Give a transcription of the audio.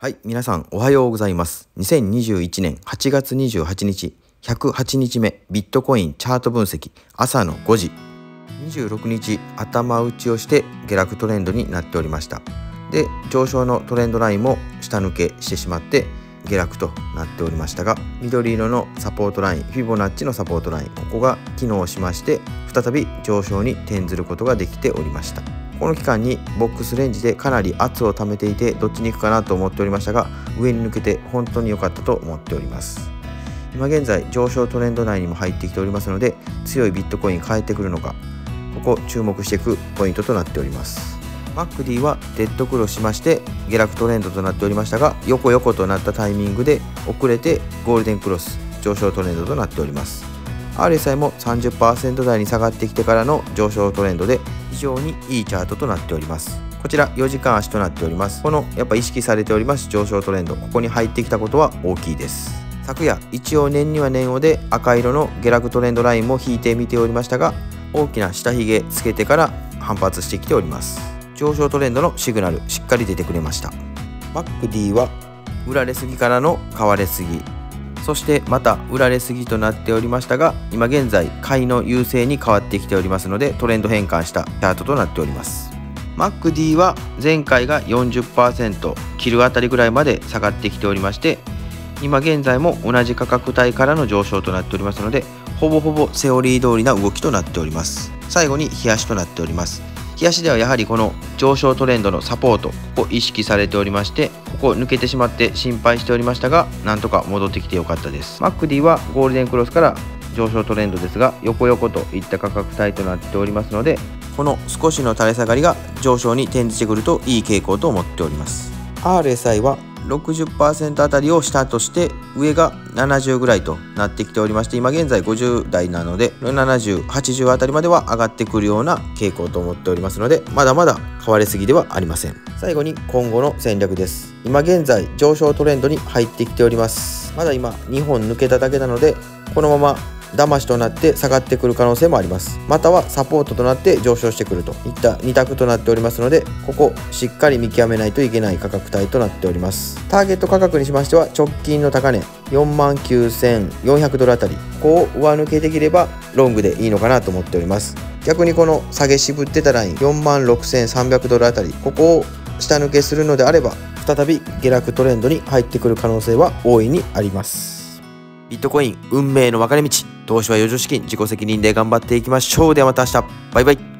はい、皆さんおはようございます。2021年8月28日、108日目、ビットコインチャート分析、朝の5時。26日、頭打ちをして下落トレンドになっておりました。で、上昇のトレンドラインも下抜けしてしまって、下落となっておりましたが、緑色のサポートライン、フィボナッチのサポートライン、ここが機能しまして、再び上昇に転ずることができておりました。この期間にボックスレンジでかなり圧を溜めていてどっちに行くかなと思っておりましたが上に抜けて本当に良かったと思っております。今現在上昇トレンド内にも入ってきておりますので強いビットコイン変えてくるのかここ注目していくポイントとなっております。マックディはデッドクロスしまして下落トレンドとなっておりましたが横横となったタイミングで遅れてゴールデンクロス上昇トレンドとなっております。RSI も30%台に下がってきてからの上昇トレンドで非常にいいチャートとなっております。こちら4時間足となっております。このやっぱ意識されております上昇トレンド。ここに入ってきたことは大きいです。昨夜一応年には年をで赤色の下落トレンドラインも引いてみておりましたが大きな下髭つけてから反発してきております。上昇トレンドのシグナルしっかり出てくれました。MacD は売られすぎからの買われすぎ。そしてまた売られすぎとなっておりましたが今現在買いの優勢に変わってきておりますのでトレンド変換したチャートとなっております。MacD は前回が40%切るあたりぐらいまで下がってきておりまして今現在も同じ価格帯からの上昇となっておりますのでほぼほぼセオリー通りな動きとなっております。最後に冷やしとなっております。冷やしではやはりこの上昇トレンドのサポートを意識されておりましてここ抜けてしまって心配しておりましたがなんとか戻ってきてよかったです。MacD はゴールデンクロスから上昇トレンドですが横横といった価格帯となっておりますのでこの少しの垂れ下がりが上昇に転じてくるといい傾向と思っております。RSI は60%あたりを下として上が70ぐらいとなってきておりまして今現在50代なので7080あたりまでは上がってくるような傾向と思っておりますのでまだまだ変わりすぎではありません。最後に今後の戦略です。今現在上昇トレンドに入ってきております。まだ今2本抜けただけなのでこのまま騙しとなって下がってくる可能性もあります。またはサポートとなって上昇してくると。いった2択となっておりますのでここしっかり見極めないといけない価格帯となっております。ターゲット価格にしましては直近の高値4万9400ドルあたり。ここを上抜けできればロングでいいのかなと思っております。逆にこの下げ渋ってたライン4万6300ドルあたり。ここを下抜けするのであれば再び下落トレンドに入ってくる可能性は大いにあります。ビットコイン運命の分かれ道。投資は余剰資金自己責任で頑張っていきましょう。ではまた明日。バイバイ。